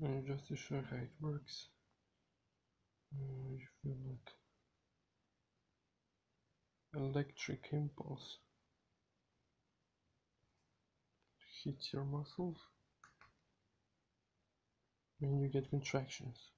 And just to show how it works, uh, you look. Electric impulse. Hits your muscles. And you get contractions.